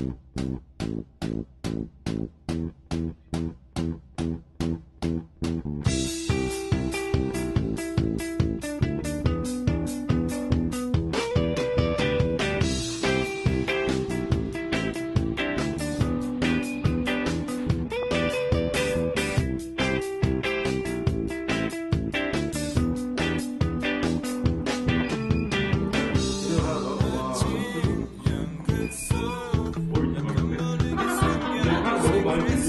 Mm-hmm.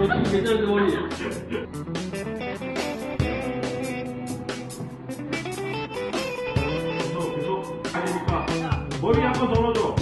어떻게 계좌 교환이 계속 계속 아니니까 머리 한 번 더 넣어줘.